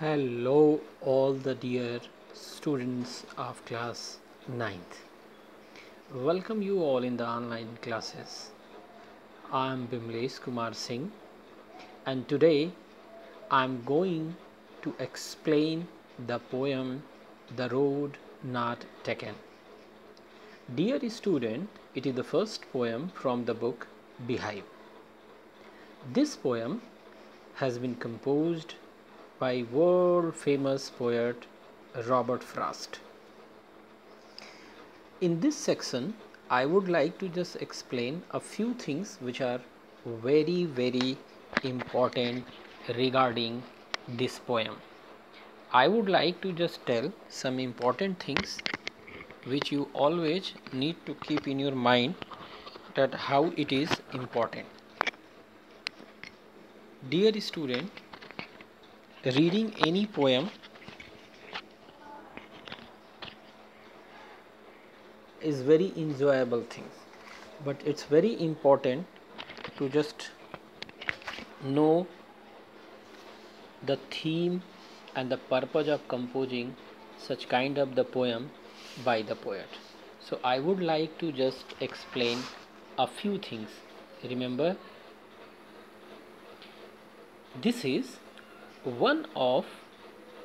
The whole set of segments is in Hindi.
Hello, all the dear students of class 9th. Welcome you all in the online classes. I am Bimlesh Kumar Singh, and today I am going to explain the poem The Road Not Taken. Dear student, it is the first poem from the book Beehive. This poem has been composed by world famous poet Robert Frost. In this section, I would like to just explain a few things which are very, very important regarding this poem. I would like to just tell some important things which you always need to keep in your mind that how it is important. Dear student, reading any poem is very enjoyable thing. But it's very important to just know the theme and the purpose of composing such kind of the poem by the poet. So i would like to just explain a few things. Remember this is one of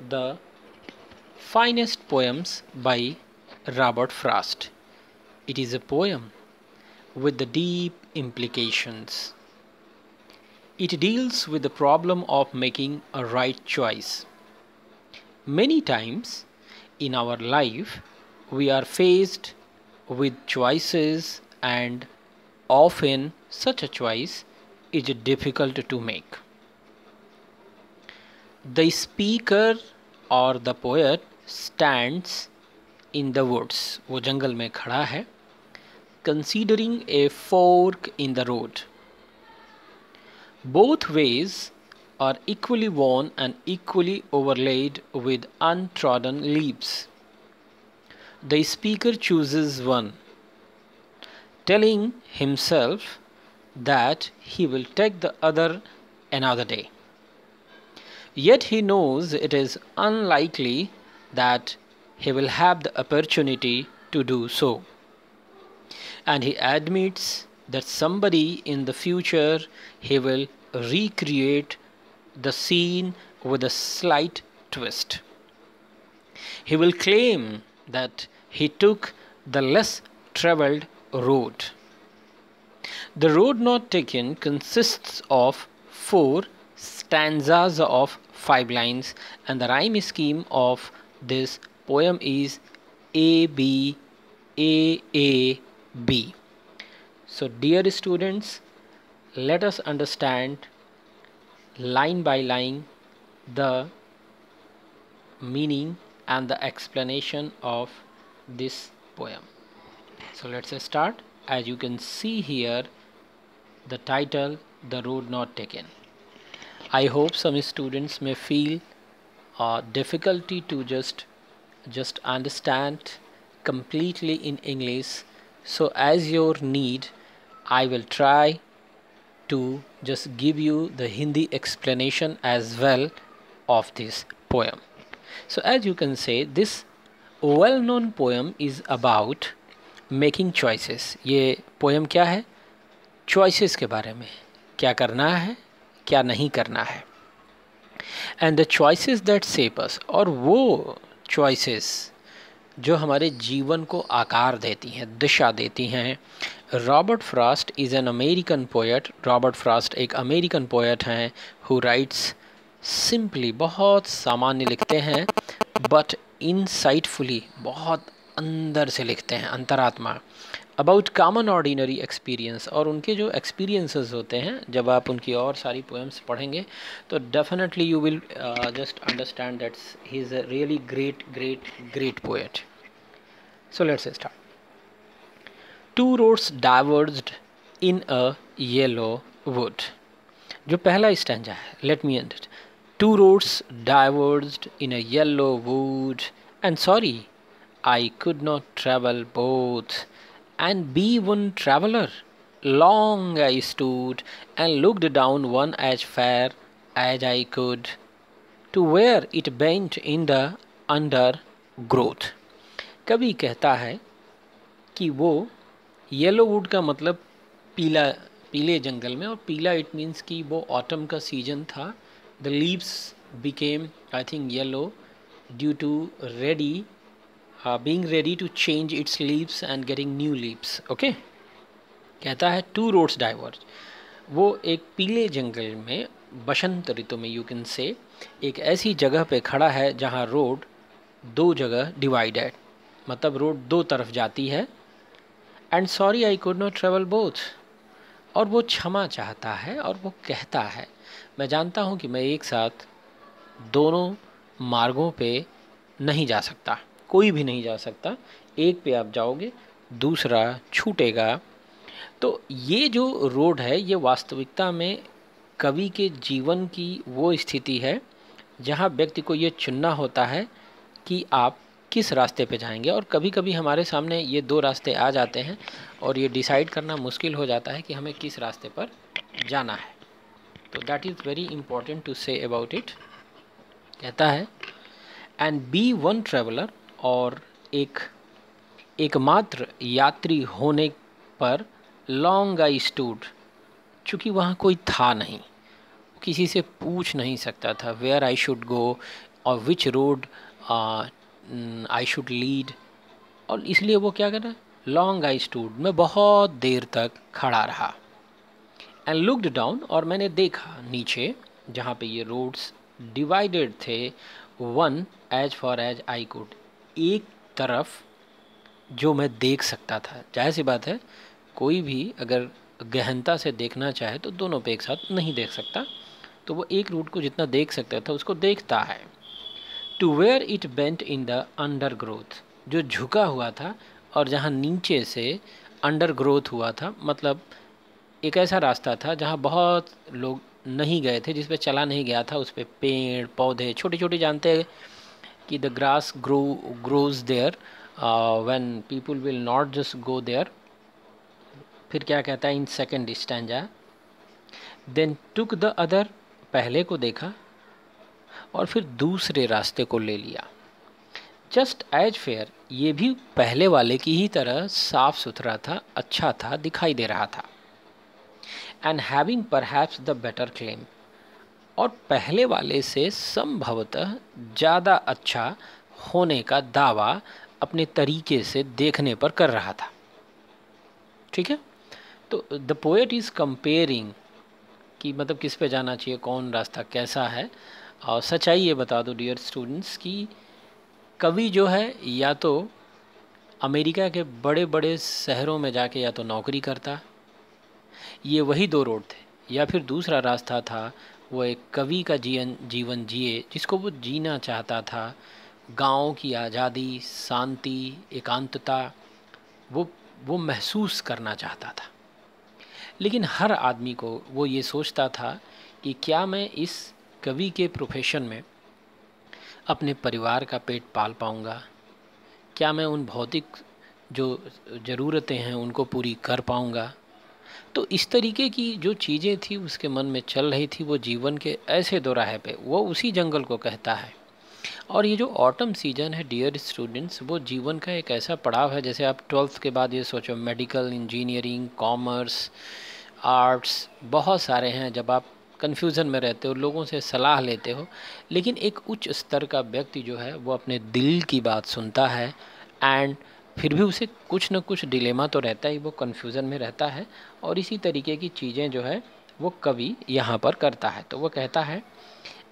the finest poems by Robert Frost. It is a poem with the deep implications. It deals with the problem of making a right choice. Many times in our life, we are faced with choices, and often such a choice is difficult to make. The speaker or the poet stands in the woods. वो जंगल में खड़ा है considering a fork in the road. Both ways are equally worn and equally overlaid with untrodden leaves. The speaker chooses one, telling himself that he will take the other another day. Yet he knows it is unlikely that he will have the opportunity to do so. And he admits that somebody in the future he will recreate the scene with a slight twist. He will claim that he took the less traveled road. The road not taken consists of four stanzas of five lines and the rhyme scheme of this poem is A B A A B. So dear students let us understand line by line the meaning and the explanation of this poem. So let's start as you can see here the title the road not taken I hope some students may feel uh, difficulty to just just understand completely in English so as your need I will try to just give you the Hindi explanation as well of this poem so as you can say this well known poem is about making choices ये poem क्या है choices के बारे में क्या करना है क्या नहीं करना है। And the choices that shape us और वो चॉइसेस जो हमारे जीवन को आकार देती हैं, दिशा देती हैं। Robert Frost is an American poet Robert Frost एक अमेरिकन पोएट हैं हु राइट्स सिंपली बहुत सामान्य लिखते हैं बट इनसाइटफुली बहुत अंदर से लिखते हैं, अंतरात्मा। अबाउट कामन ऑर्डिनरी एक्सपीरियंस और उनके जो एक्सपीरियंसेस होते हैं, जब आप उनकी और सारी पोएम्स पढ़ेंगे तो definitely you will just understand that's he is a really great great great poet so let's start two roads diverged in a yellow wood जो पहला स्टैंडा है let me and two roads diverged in a yellow wood and sorry I could not travel both and be one traveller. Long I stood and looked down one as far as I could. Where it bent in the undergrowth कभी कहता है कि वो येलो वुड का मतलब पीला, पीले जंगल में, और पीला इट मीन्स कि वो ऑटम का सीज़न था the leaves became I think yellow due to ready being ready to change its leaves and getting new leaves okay कहता है टू रोड्स डाइवर्ज वो एक पीले जंगल में, बसंत ऋतु में यू कैन से एक ऐसी जगह पे खड़ा है जहाँ रोड दो जगह डिवाइडेड मतलब रोड दो तरफ़ जाती है. And sorry I could not travel both और वो क्षमा चाहता है और वो कहता है. मैं जानता हूँ कि मैं एक साथ दोनों मार्गों पे नहीं जा सकता. कोई भी नहीं जा सकता। एक पे आप जाओगे, दूसरा छूटेगा। तो ये जो रोड है, ये वास्तविकता में कवि के जीवन की वो स्थिति है, जहाँ व्यक्ति को ये चुनना होता है कि आप किस रास्ते पे जाएँगे। और कभी कभी हमारे सामने ये दो रास्ते आ जाते हैं और ये डिसाइड करना मुश्किल हो जाता है कि हमें किस रास्ते पर जाना है। तो that is very important to say about it कहता है एंड बी वन ट्रेवलर और एक, एकमात्र यात्री होने पर लॉन्ग आई स्टूड चूँकि वहाँ कोई था नहीं किसी से पूछ नहीं सकता था वेयर आई शुड गो और which road I should lead और इसलिए वो क्या कर? लॉन्ग आई स्टूड मैं बहुत देर तक खड़ा रहा एंड लुकड डाउन और मैंने देखा नीचे, जहाँ पे ये रोड्स डिवाइडेड थे one as far as I could एक तरफ़ जो मैं देख सकता था, ज़ाहिर सी बात है, कोई भी अगर गहनता से देखना चाहे तो दोनों पे एक साथ नहीं देख सकता। तो वो एक रूट को जितना देख सकता था उसको देखता है। To where it bent in the undergrowth जो झुका हुआ था और जहाँ नीचे से अंडर ग्रोथ हुआ था मतलब एक ऐसा रास्ता था जहाँ बहुत लोग नहीं गए थे, जिस पे चला नहीं गया था, उस पर पेड़, पौधे छोटे छोटे जानते हैं कि the grass grow grows there when people will not just go there फिर क्या कहता है in second stanza then took the other पहले को देखा, और फिर दूसरे रास्ते को ले लिया। जस्ट एज फेयर ये भी पहले वाले की ही तरह साफ़ सुथरा था अच्छा था, दिखाई दे रहा था। And having per perhaps the better claim और पहले वाले से संभवतः ज़्यादा अच्छा होने का दावा अपने तरीके से देखने पर कर रहा था। ठीक है? तो द पोएट इज़ कंपेयरिंग कि मतलब किस पे जाना चाहिए, कौन रास्ता कैसा है? और सच्चाई ये बता दो डियर स्टूडेंट्स कि कवि जो है, या तो अमेरिका के बड़े बड़े शहरों में जाके या तो नौकरी करता, ये वही दो रोड थे, या फिर दूसरा रास्ता था वो एक कवि का जीवन जीवन जिए, जिसको वो जीना चाहता था। गाँव की आज़ादी, शांति, एकांतता, वो वो महसूस करना चाहता था। लेकिन हर आदमी को वो ये सोचता था कि क्या मैं इस कवि के प्रोफेशन में अपने परिवार का पेट पाल पाऊँगा? क्या मैं उन भौतिक जो ज़रूरतें हैं उनको पूरी कर पाऊँगा? तो इस तरीके की जो चीज़ें थी, उसके मन में चल रही थी, वो जीवन के ऐसे दोराहे पे, वो उसी जंगल को कहता है। और ये जो ऑटम सीज़न है डियर स्टूडेंट्स वो जीवन का एक ऐसा पड़ाव है, जैसे आप ट्वेल्थ के बाद ये सोचो मेडिकल इंजीनियरिंग कॉमर्स आर्ट्स बहुत सारे हैं, जब आप कन्फ्यूज़न में रहते हो, लोगों से सलाह लेते हो, लेकिन एक उच्च स्तर का व्यक्ति जो है, वो अपने दिल की बात सुनता है एंड फिर भी उसे कुछ न कुछ डिलेमा तो रहता ही, वो कन्फ्यूज़न में रहता है और इसी तरीके की चीज़ें जो है, वो कवि यहाँ पर करता है। तो वो कहता है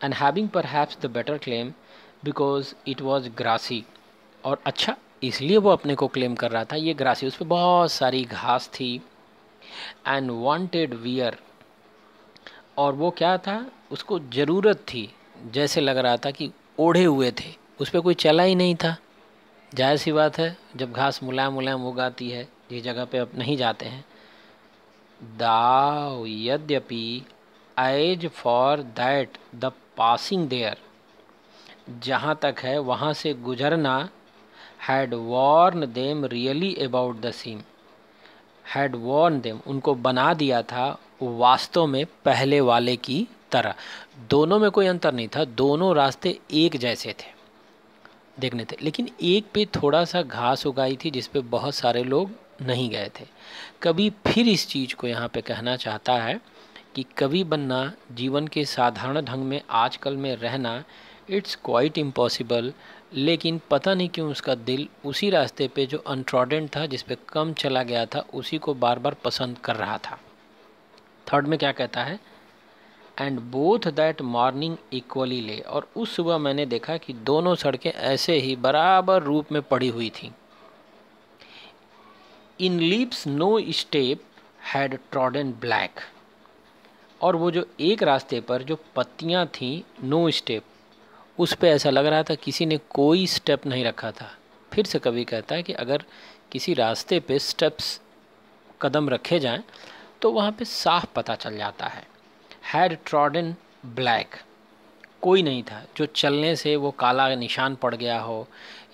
and having perhaps the better claim because it was grassy और अच्छा इसलिए वो अपने को क्लेम कर रहा था, ये ग्रासी उस पर बहुत सारी घास थी। एंड वांटेड वियर और वो क्या था, उसको ज़रूरत थी, जैसे लग रहा था कि ओढ़े हुए थे, उस पर कोई चला ही नहीं था। ज़ाहिर सी बात है, जब घास मुलायम मुलायम उगाती है जिस जगह पे अब नहीं जाते हैं। दाव यद्यपि as for that the passing there. जहाँ तक है, वहाँ से गुजरना, had worn them really about the same had worn them, उनको बना दिया था वास्तव में पहले वाले की तरह। दोनों में कोई अंतर नहीं था, दोनों रास्ते एक जैसे थे। देखने थे। लेकिन एक पे थोड़ा सा घास उगाई थी जिस पे बहुत सारे लोग नहीं गए थे। कभी फिर इस चीज़ को यहाँ पे कहना चाहता है कि कवि बनना, जीवन के साधारण ढंग में आजकल में रहना इट्स क्वाइट इम्पॉसिबल लेकिन पता नहीं क्यों उसका दिल उसी रास्ते पे जो अनट्रॉडेंट था, जिस पे कम चला गया था, उसी को बार बार पसंद कर रहा था। थर्ड में क्या कहता है? And both that morning equally lay और उस सुबह मैंने देखा कि दोनों सड़कें ऐसे ही बराबर रूप में पड़ी हुई थी। In leaves no step had trodden black और वो जो एक रास्ते पर जो पत्तियाँ थीं नो स्टेप उस पर ऐसा लग रहा था किसी ने कोई स्टेप नहीं रखा था। फिर से कभी कहता है कि अगर किसी रास्ते पे स्टेप्स कदम रखे जाएँ तो वहाँ पे साफ़ पता चल जाता है। हैड ट्रॉडन ब्लैक कोई नहीं था जो चलने से वो काला निशान पड़ गया हो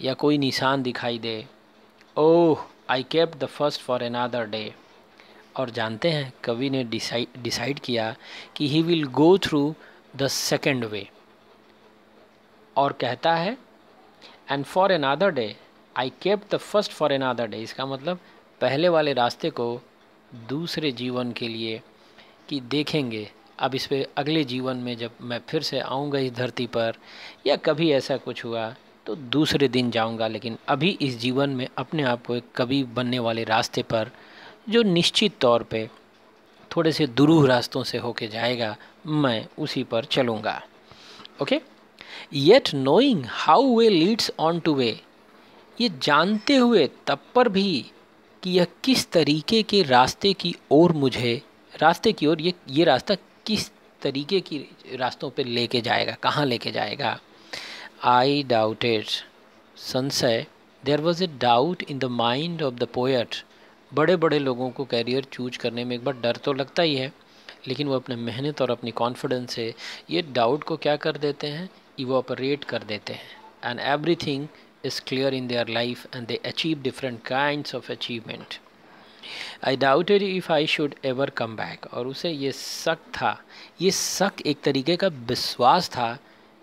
या कोई निशान दिखाई दे। ओह I kept the first for another day और जानते हैं, कवि ने डिसाइड डिसाइड किया कि he will go through the second way और कहता है and for another day I kept the first for another day इसका मतलब पहले वाले रास्ते को दूसरे जीवन के लिए कि देखेंगे अब इस पर अगले जीवन में जब मैं फिर से आऊँगा इस धरती पर, या कभी ऐसा कुछ हुआ तो दूसरे दिन जाऊँगा। लेकिन अभी इस जीवन में अपने आप को एक कवि बनने वाले रास्ते पर, जो निश्चित तौर पे थोड़े से दुरूह रास्तों से होके जाएगा, मैं उसी पर चलूँगा। Okay? Yet knowing how way leads on to way ये जानते हुए तब पर भी कि यह किस तरीके के रास्ते की ओर मुझे, रास्ते की ओर ये ये रास्ता किस तरीके की रास्तों पर लेके जाएगा, कहाँ लेके जाएगा? आई डाउटेड संशय there was a doubt in the mind of the poet बड़े बड़े लोगों को कैरियर चूज़ करने में एक बार डर तो लगता ही है, लेकिन वो अपने मेहनत और अपनी कॉन्फिडेंस से ये डाउट को क्या कर देते हैं? इवोपरेट कर देते हैं. And everything is clear in their life and they achieve different kind of achievement I doubted if I should ever come back और उसे ये शक था, ये शक एक तरीके का विश्वास था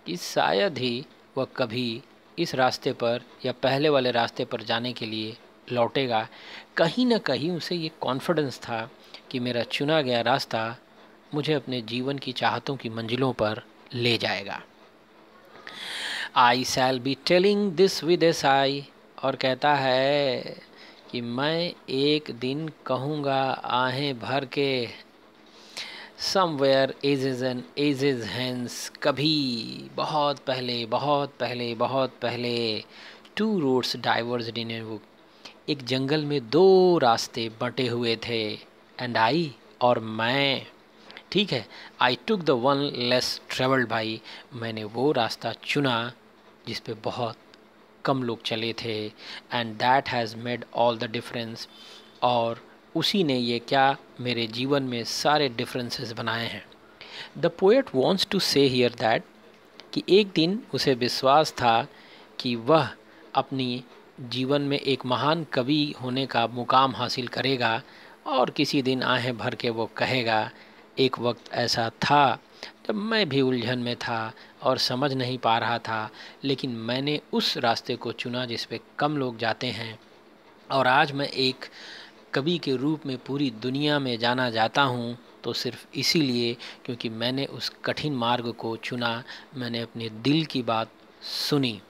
कि शायद ही वह कभी इस रास्ते पर या पहले वाले रास्ते पर जाने के लिए लौटेगा। कहीं ना कहीं उसे ये कॉन्फिडेंस था कि मेरा चुना गया रास्ता मुझे अपने जीवन की चाहतों की मंजिलों पर ले जाएगा। I shall be telling this with a sigh और कहता है कि मैं एक दिन कहूँगा, आहें भर के somewhere ages and ages hence कभी बहुत पहले बहुत पहले बहुत पहले टू रोड्स डाइवर्स ए बुक एक जंगल में दो रास्ते बटे हुए थे एंड आई और मैं, ठीक है I took the one less travelled भाई मैंने वो रास्ता चुना, जिस पे बहुत कम लोग चले थे and that has made all the difference और उसी ने ये क्या मेरे जीवन में सारे डिफरेंसेस बनाए हैं। The poet wants to say here that कि एक दिन उसे विश्वास था कि वह अपनी जीवन में एक महान कवि होने का मुकाम हासिल करेगा, और किसी दिन आहें भर के वो कहेगा, एक वक्त ऐसा था जब मैं भी उलझन में था और समझ नहीं पा रहा था, लेकिन मैंने उस रास्ते को चुना जिस पे कम लोग जाते हैं। और आज मैं एक कवि के रूप में पूरी दुनिया में जाना जाता हूँ तो सिर्फ़ इसीलिए क्योंकि मैंने उस कठिन मार्ग को चुना, मैंने अपने दिल की बात सुनी।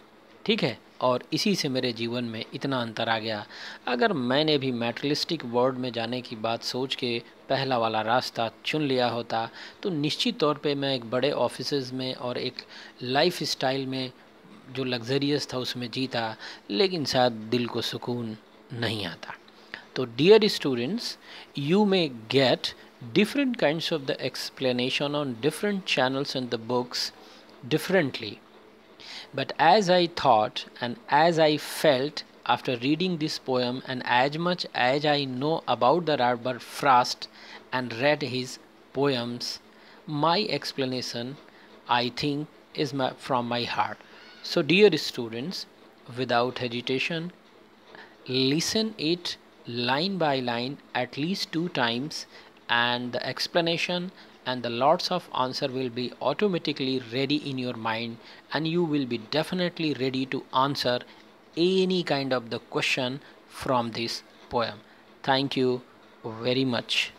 ठीक है? और इसी से मेरे जीवन में इतना अंतर आ गया। अगर मैंने भी मेटलिस्टिक वर्ल्ड में जाने की बात सोच के पहला वाला रास्ता चुन लिया होता तो निश्चित तौर पे मैं एक बड़े ऑफ़िस में और एक लाइफ स्टाइल में जो लग्जरियस था उसमें जीता, लेकिन शायद दिल को सुकून नहीं आता। तो dear students you may get different kinds of the explanation on different channels in the books differently But as I thought and as I felt after reading this poem, and as much as I know about the Robert Frost and read his poems, my explanation, I think, is my, from my heart. So, dear students, without hesitation, listen it line by line at least two times, and the explanation and the lots of answer will be automatically ready in your mind and you will be definitely ready to answer any kind of the question from this poem. Thank you very much